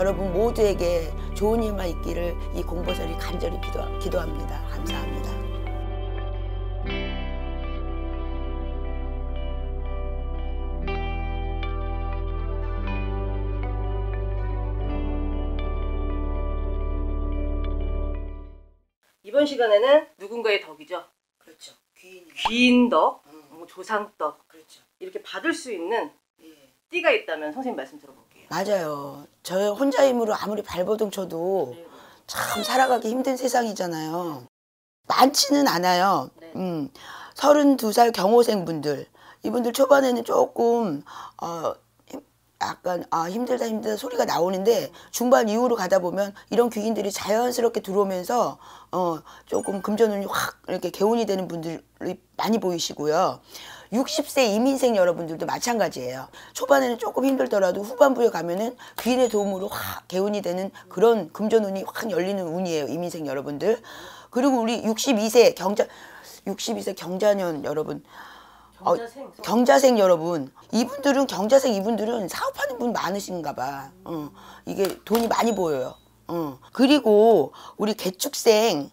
여러분 모두에게 좋은 일만 있기를 이 공보살이 간절히 기도, 기도합니다. 감사합니다. 이번 시간에는 누군가의 덕이죠. 그렇죠. 귀인. 귀인 덕, 음, 뭐 조상 덕 그렇죠. 이렇게 받을 수 있는 예. 띠가 있다면 선생님 말씀 들어볼게요. 맞아요. 저 혼자 힘으로 아무리 발버둥 쳐도 네. 참 살아가기 힘든 세상이잖아요. 많지는 않아요. 네. 음, 32살 경호생 분들. 이분들 초반에는 조금, 어, 힘- 약간, 아, 힘들다, 힘들다 소리가 나오는데 중반 이후로 가다 보면 이런 귀인들이 자연스럽게 들어오면서, 어, 조금 금전운이 확 이렇게 개운이 되는 분들이 많이 보이시고요. 60세 이민생 여러분들도 마찬가지예요. 초반에는 조금 힘들더라도 후반부에 가면은 귀인의 도움으로 확 개운이 되는 그런 금전운이 확 열리는 운이에요. 이민생 여러분들. 그리고 우리 62세 경자 62세 경자년 여러분 어, 경자생. 경자생 여러분 이분들은 경자생 이분들은 사업하는 분 많으신가 봐. 어, 이게 돈이 많이 보여요. 어. 그리고 우리 개축생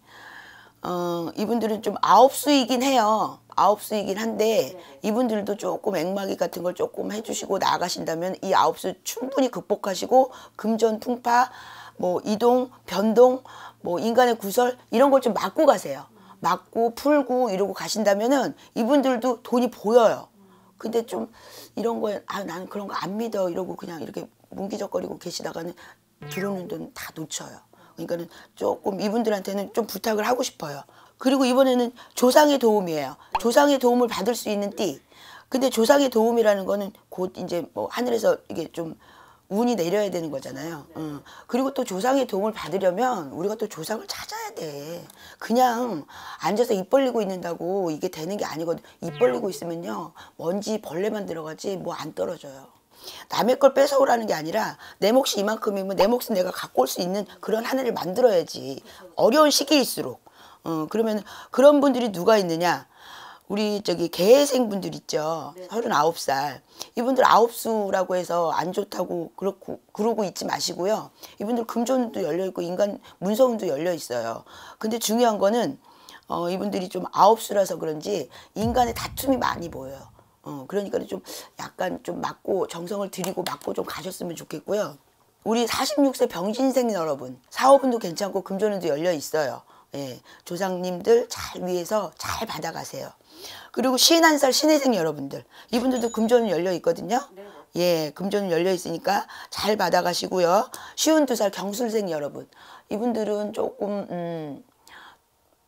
어, 이분들은 좀 아홉 수이긴 해요. 아홉 수이긴 한데 이분들도 조금 앵마기 같은 걸 조금 해주시고 나가신다면 이 아홉 수 충분히 극복하시고 금전 풍파, 뭐 이동, 변동, 뭐 인간의 구설 이런 걸 좀 막고 가세요. 막고 풀고 이러고 가신다면은 이분들도 돈이 보여요. 근데 좀 이런 거에 아 나는 그런 거 안 믿어 이러고 그냥 이렇게 뭉기적거리고 계시다가는 들어오는 돈 다 놓쳐요. 그러니까는 조금 이분들한테는 좀 부탁을 하고 싶어요. 그리고 이번에는 조상의 도움이에요. 조상의 도움을 받을 수 있는 띠. 근데 조상의 도움이라는 거는 곧 이제 뭐 하늘에서 이게 좀 운이 내려야 되는 거잖아요. 응. 그리고 또 조상의 도움을 받으려면 우리가 또 조상을 찾아야 돼. 그냥 앉아서 입 벌리고 있는다고 이게 되는 게 아니거든. 입 벌리고 있으면요. 먼지 벌레만 들어가지 뭐 안 떨어져요. 남의 걸 뺏어오라는 게 아니라 내 몫이 이만큼이면 내 몫은 내가 갖고 올 수 있는 그런 한 해를 만들어야지. 어려운 시기일수록. 어, 그러면 그런 분들이 누가 있느냐? 우리 저기 개생 분들 있죠. 서른아홉 살 이분들 아홉수라고 해서 안 좋다고 그렇고 그러고 있지 마시고요. 이분들 금전도 열려 있고 인간 문서운도 열려 있어요. 근데 중요한 거는 어, 이분들이 좀 아홉수라서 그런지 인간의 다툼이 많이 보여요. 어, 그러니까 좀 약간 좀 맞고 정성을 들이고 맞고 좀 가셨으면 좋겠고요. 우리 46세 병신생 여러분 사업운도 괜찮고 금전운도 열려 있어요. 예, 조상님들 잘 위해서 잘 받아가세요. 그리고 51살 신혜생 여러분들 이분들도 금전운 열려 있거든요. 예, 금전운 열려 있으니까 잘 받아가시고요. 52살 경술생 여러분 이분들은 조금 음,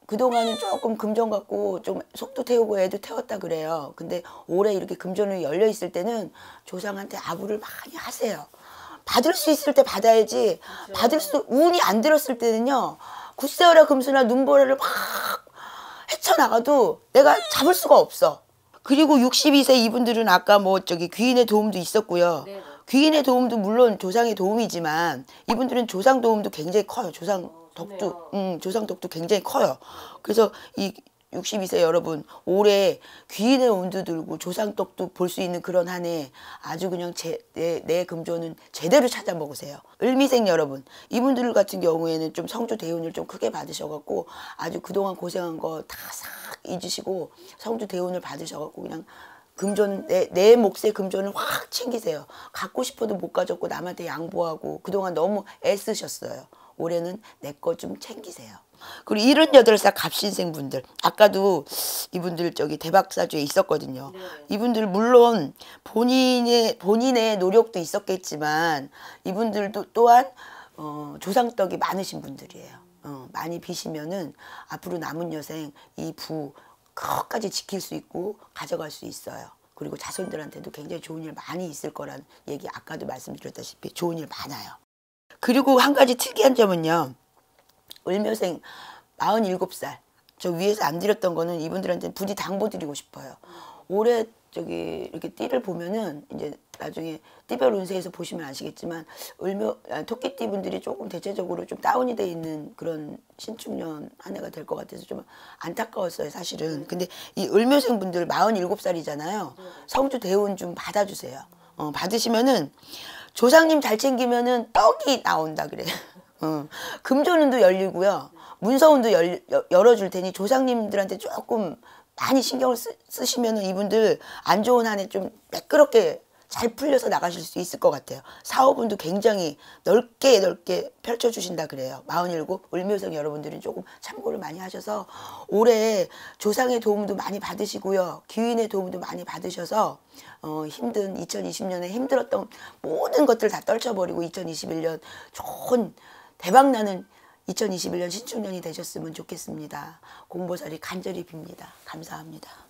그동안은 조금 금전 갖고 좀 속도 태우고 애도 태웠다 그래요. 근데 올해 이렇게 금전운이 열려 있을 때는 조상한테 아부를 많이 하세요. 받을 수 있을 때 받아야지. 받을 수 운이 안 들었을 때는요. 굳세어라 금수나 눈보라를 막 헤쳐나가도 내가 잡을 수가 없어. 그리고 62세 이분들은 아까 뭐 저기 귀인의 도움도 있었고요. 네, 네. 귀인의 도움도 물론 조상의 도움이지만 이분들은 조상 도움도 굉장히 커요. 조상 좋네요. 덕도, 음, 조상 덕도 굉장히 커요. 그래서 이 62세 여러분 올해 귀인의 운도 들고 조상 덕도 볼 수 있는 그런 한 해 아주 그냥 제, 내, 내 금전은 제대로 찾아 먹으세요. 을미생 여러분 이분들 같은 경우에는 좀 성주 대운을 좀 크게 받으셔갖고 아주 그동안 고생한 거 다 싹 잊으시고 성주 대운을 받으셔갖고 그냥 금전 내, 내 몫의 금전을 확 챙기세요. 갖고 싶어도 못 가졌고 남한테 양보하고 그동안 너무 애쓰셨어요. 올해는 내 거 좀 챙기세요. 그리고 78살 갑신생 분들 아까도 이분들 저기 대박사주에 있었거든요. 이분들 물론 본인의 본인의 노력도 있었겠지만 이분들도 또한 어, 조상덕이 많으신 분들이에요. 어, 많이 비시면은 앞으로 남은 여생 이 부 끝까지 지킬 수 있고 가져갈 수 있어요. 그리고 자손들한테도 굉장히 좋은 일 많이 있을 거란 얘기 아까도 말씀드렸다시피 좋은 일 많아요. 그리고 한 가지 특이한 점은요. 을묘생 47살. 저 위에서 안 드렸던 거는 이분들한테 부디 당부드리고 싶어요. 올해 저기 이렇게 띠를 보면은 이제 나중에 띠별 운세에서 보시면 아시겠지만 을묘 아, 토끼띠 분들이 조금 대체적으로 좀 다운이 돼 있는 그런 신축년 한 해가 될 것 같아서 좀 안타까웠어요 사실은. 근데 이 을묘생 분들 47살이잖아요. 성주 대운 좀 받아주세요. 어, 받으시면은 조상님 잘 챙기면은 떡이 나온다 그래. 어, 금조는도 열리고요. 문서운도 열, 여- 열어줄 테니 조상님들한테 조금 많이 신경을 쓰, 쓰시면은 이분들 안 좋은 한 해 좀 매끄럽게 잘 풀려서 나가실 수 있을 것 같아요. 사업운도 굉장히 넓게 넓게 펼쳐주신다 그래요. 47 을묘성 여러분들은 조금 참고를 많이 하셔서 올해 조상의 도움도 많이 받으시고요. 귀인의 도움도 많이 받으셔서 어, 힘든 2020년에 힘들었던 모든 것들 다 떨쳐버리고 2021년 좋은 대박나는 2021년 신축년이 되셨으면 좋겠습니다. 공보살이 간절히 빕니다. 감사합니다.